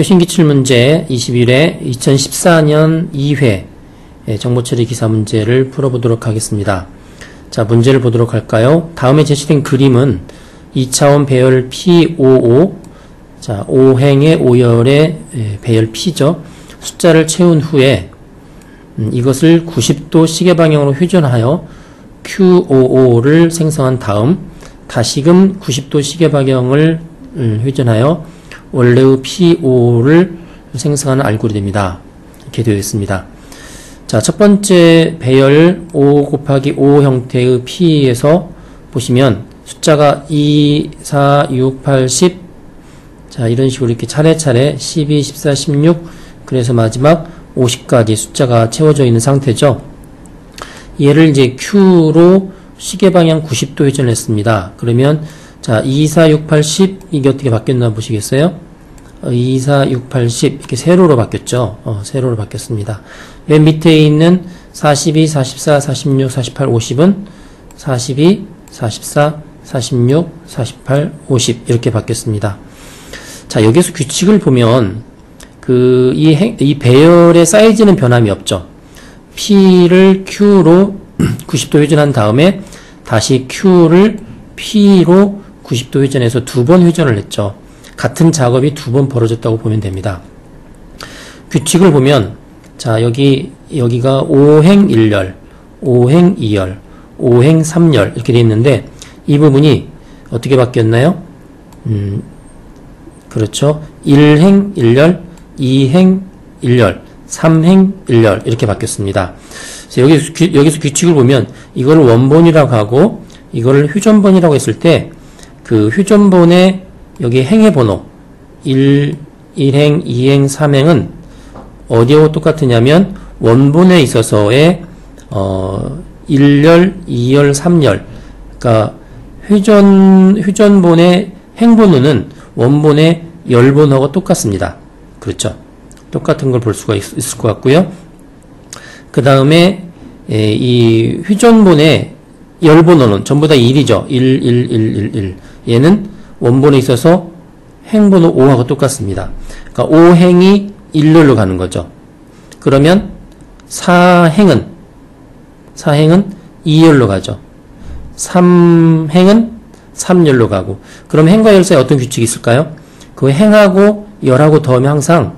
최신 기출 문제 21회 2014년 2회 정보 처리 기사 문제를 풀어보도록 하겠습니다. 자, 문제를 보도록 할까요? 다음에 제시된 그림은 2차원 배열 P55 자, 5행의 5열의 배열 P죠. 숫자를 채운 후에 음, 이것을 90도 시계 방향으로 회전하여 Q55를 생성한 다음 다시금 90도 시계 방향을 음, 회전하여 원래의 P5를 생성하는 알고리즘이다. 이렇게 되어 있습니다. 자, 첫 번째 배열 5 곱하기 5 형태의 P에서 보시면 숫자가 2, 4, 6, 8, 10 자, 이런 식으로 이렇게 차례차례 12, 14, 16 그래서 마지막 50까지 숫자가 채워져 있는 상태죠. 얘를 이제 Q로 시계 방향 90도 회전했습니다. 그러면 자, 2, 4, 6, 8, 10 이게 어떻게 바뀌었나 보시겠어요? 2, 4, 6, 8, 10 이렇게 세로로 바뀌었죠. 어, 세로로 바뀌었습니다. 맨 밑에 있는 42, 44, 46, 48, 50은 42, 44, 46, 48, 50 이렇게 바뀌었습니다. 자, 여기서 규칙을 보면 그 이 이 배열의 사이즈는 변함이 없죠. P를 Q로 90도 회전한 다음에 다시 Q를 P로 90도 회전해서 두 번 회전을 했죠. 같은 작업이 두 번 벌어졌다고 보면 됩니다. 규칙을 보면 자 여기 여기가 5행 1열, 5행 2열, 5행 3열 이렇게 되어 있는데 이 부분이 어떻게 바뀌었나요? 음, 그렇죠. 1행 1열, 2행 1열, 3행 1열 이렇게 바뀌었습니다. 여기서, 여기서 규칙을 보면 이거를 원본이라고 하고 이거를 휴전본이라고 했을 때 그 휴전본의 여기 행의 번호 1, 1행, 2행, 3행은 어디하고 똑같으냐면 원본에 있어서의 어 1열, 2열, 3열 그러니까 휴전 휴전본의 행번호는 원본의 열번호가 똑같습니다. 그렇죠? 똑같은 걸 볼 수가 있, 을것 같고요. 그 다음에 이 휴전본의 열번호는 전부 다 1이죠. 1, 1, 1, 1, 1. 얘는 원본에 있어서 행번호 5하고 똑같습니다. 그러니까 5행이 1열로 가는 거죠. 그러면 4행은 4행은 2열로 가죠. 3행은 3열로 가고 그럼 행과 열 사이에 어떤 규칙이 있을까요? 그 행하고 열하고 더하면 항상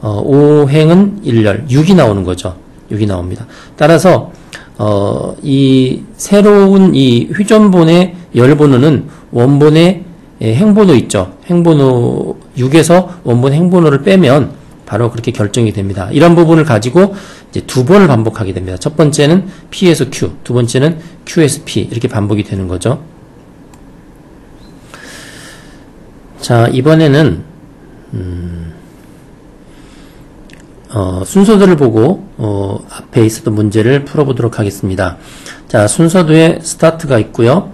어, 5행은 1열 6이 나오는 거죠. 6이 나옵니다. 따라서 어, 이 새로운 이 휴전본의 열번호는 원본의 행번호 있죠. 행번호 6에서 원본 행번호를 빼면 바로 그렇게 결정이 됩니다. 이런 부분을 가지고 이제 두 번을 반복하게 됩니다. 첫 번째는 P에서 Q, 두 번째는 Q에서 P 이렇게 반복이 되는 거죠. 자 이번에는 음, 어, 순서들을 보고 어, 앞에 있었던 문제를 풀어보도록 하겠습니다. 자 순서도에 스타트가 있고요.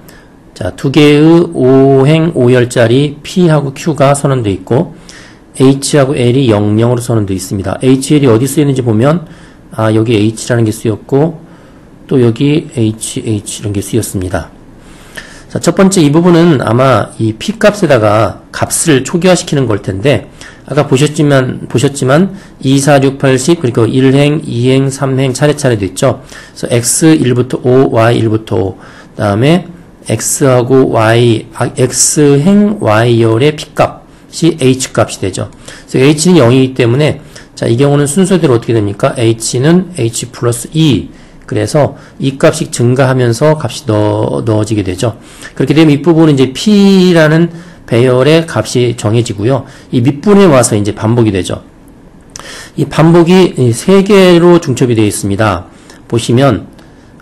자 두 개의 5행 5열짜리 P하고 Q가 선언되어 있고 H하고 L이 00으로 선언되어 있습니다. HL이 어디 쓰이는지 보면 아 여기 H라는 게 쓰였고 또 여기 H, H 이런 게 쓰였습니다. 자, 첫 번째 이 부분은 아마 이 P 값에다가 값을 초기화시키는 걸 텐데 아까 보셨지만 보셨지만 2, 4, 6, 8, 10 그리고 1행, 2행, 3행 차례차례 됐죠. 그래서 x 1부터 5, y 1부터 5. 다음에 x하고 y 아, x행 y열의 p 값이 h 값이 되죠. 그래서 h는 0이기 때문에 자, 이 경우는 순서대로 어떻게 됩니까? h는 h 플러스 2 그래서 이 값이 증가하면서 값이 넣어, 넣어지게 되죠. 그렇게 되면 이 부분은 이제 P라는 배열의 값이 정해지고요. 이 밑분에 와서 이제 반복이 되죠. 이 반복이 세 개로 중첩이 되어 있습니다. 보시면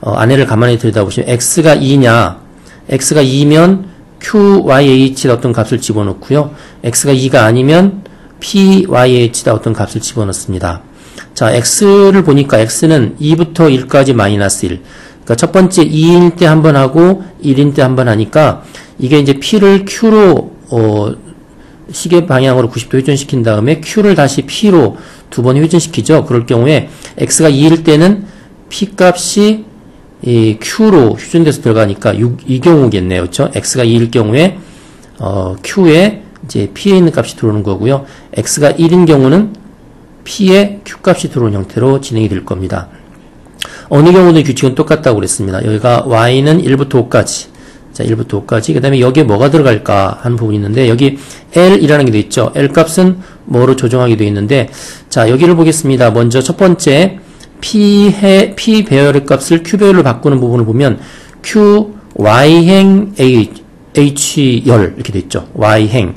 어, 안에를 가만히 들여다보시면 x가 2냐 x가 2면 qyh다 어떤 값을 집어넣고요. x가 2가 아니면 pyh다 어떤 값을 집어넣습니다. 자, x를 보니까 x는 2부터 1까지 마이너스 1. 그러니까 첫 번째 2일 때 한 번 하고 1일 때 한 번 하니까 이게 이제 p를 q로 어, 시계 방향으로 90도 회전시킨 다음에 q를 다시 p로 두 번 회전시키죠. 그럴 경우에 x가 2일 때는 p 값이 이 q로 휴전돼서 들어가니까 6, 이 경우겠네요. 그렇죠? x가 2일 경우에 어, q에 이제 P에 있는 값이 들어오는 거고요. X가 1인 경우는 P의 Q 값이 들어오는 형태로 진행이 될 겁니다. 어느 경우도 규칙은 똑같다고 그랬습니다. 여기가 Y는 1부터 5까지. 자, 1부터 5까지. 그 다음에 여기에 뭐가 들어갈까 하는 부분이 있는데, 여기 L이라는 게 돼 있죠. L 값은 뭐로 조정하게 돼 있는데, 자, 여기를 보겠습니다. 먼저 첫 번째, P 해, P 배열의 값을 Q 배열로 바꾸는 부분을 보면, Q, Y행, H, H열, 이렇게 돼 있죠. Y행.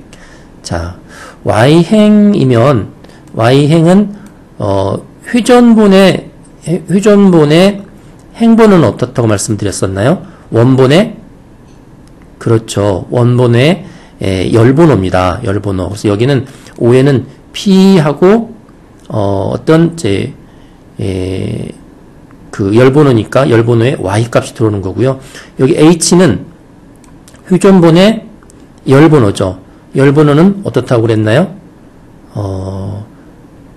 자, Y행이면, Y행은, 어, 회전본의, 회전본의 행본은 어떻다고 말씀드렸었나요? 원본의 그렇죠. 원본의 에, 열번호입니다. 열번호. 그래서 여기는 5에는 P하고 어, 어떤 이제 에, 그 열번호니까 열번호에 Y 값이 들어오는 거고요. 여기 H는 휴전본의 열번호죠. 열번호는 어떻다고 그랬나요? 어,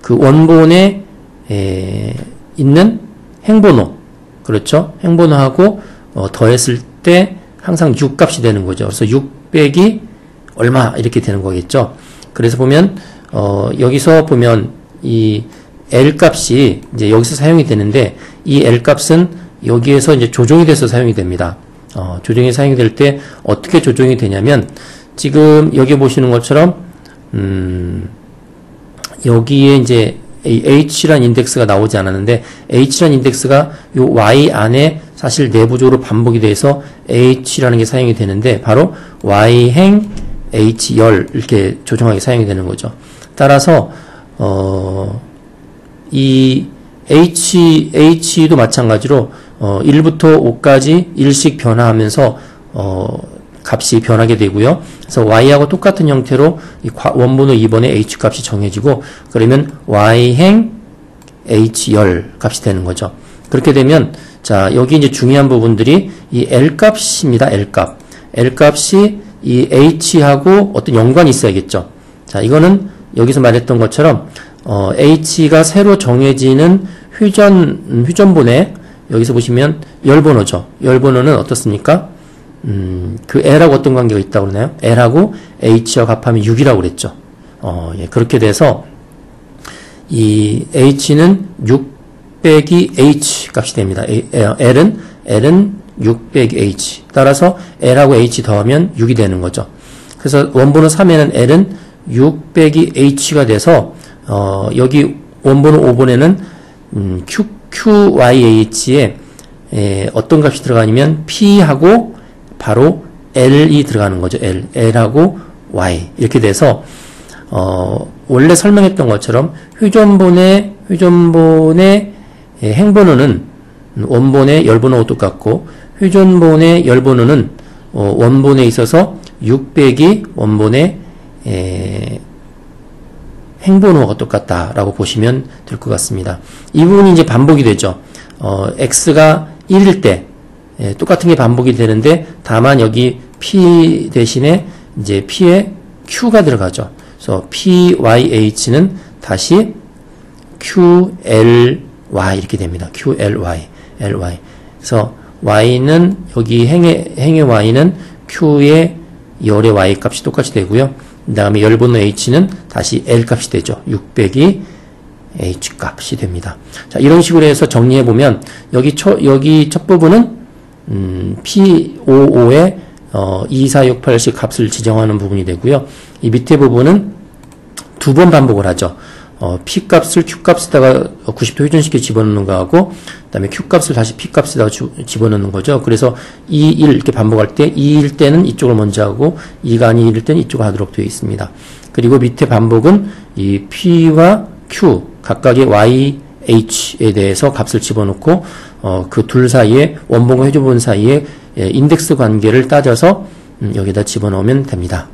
그 원본에 에, 있는 행번호. 그렇죠? 행번호하고 어, 더했을 때 항상 6 값이 되는 거죠. 그래서 6 빼기 얼마 이렇게 되는 거겠죠. 그래서 보면 어, 여기서 보면 이 L 값이 이제 여기서 사용이 되는데 이 L 값은 여기에서 이제 조정이 돼서 사용이 됩니다. 어, 조정이 사용이 될 때 어떻게 조정이 되냐면 지금 여기 보시는 것처럼 음, 여기에 이제 H란 인덱스가 나오지 않았는데 H란 인덱스가 요 Y 안에 사실 내부적으로 반복이 돼서 H라는 게 사용이 되는데 바로 Y행 H열 이렇게 조정하게 사용이 되는 거죠. 따라서 어, 이 H, H도 마찬가지로 어, 1부터 5까지 일씩 변화하면서 어, 값이 변하게 되고요. 그래서 y하고 똑같은 형태로 원본호 2번의 h 값이 정해지고 그러면 y행 h열 값이 되는 거죠. 그렇게 되면 자 여기 이제 중요한 부분들이 이 l 값입니다. l 값. l 값이 이 h하고 어떤 연관이 있어야겠죠. 자 이거는 여기서 말했던 것처럼 어, h가 새로 정해지는 휴전 휴전본에 여기서 보시면 열번호죠. 열번호는 어떻습니까? 음, 그 L하고 어떤 관계가 있다고 그러나요? L하고 H와 합하면 6이라고 그랬죠. 어, 예, 그렇게 돼서 이 H는 6 빼기 H 값이 됩니다. L은 L은 6 빼기 H. 따라서 L하고 H 더하면 6이 되는 거죠. 그래서 원본호 3에는 L은 6 빼기 H가 돼서 어, 여기 원본호 5번에는 음, Q, QYH에 에, 어떤 값이 들어가냐면 P하고 바로 L이 들어가는 거죠. L. L하고 Y. 이렇게 돼서, 어, 원래 설명했던 것처럼 휴전본의, 휴전본의 행번호는 원본의 열번호와 똑같고, 휴전본의 열번호는 어, 원본에 있어서 600이 원본의 에, 행번호가 똑같다라고 보시면 될 것 같습니다. 이 부분이 이제 반복이 되죠. 어, x가 1일 때 예, 똑같은 게 반복이 되는데 다만 여기 P 대신에 이제 P에 Q가 들어가죠. 그래서 PYH는 다시 QLY 이렇게 됩니다. QLY, LY. 그래서 Y는 여기 행의, 행의 Y는 Q의 열의 Y 값이 똑같이 되고요. 그 다음에 열번호 H는 다시 L 값이 되죠. 600이 H 값이 됩니다. 자, 이런 식으로 해서 정리해 보면, 여기 초, 여기 첫 부분은 음, P55에 어, 2468씩 값을 지정하는 부분이 되고요. 이 밑에 부분은 두 번 반복을 하죠. 어, P 값을 Q 값에다가 90도 회전시켜 집어넣는 거하고, 그 다음에 Q 값을 다시 P 값에다가 주, 집어넣는 거죠. 그래서 2, 1 이렇게 반복할 때 2일 때는 이쪽을 먼저 하고 2가 아닌 1일 때는 이쪽을 하도록 되어 있습니다. 그리고 밑에 반복은 이 P와 Q 각각의 Y, H에 대해서 값을 집어넣고 어, 그 둘 사이에 원본과 회전본 사이에 예, 인덱스 관계를 따져서 음, 여기다 집어넣으면 됩니다.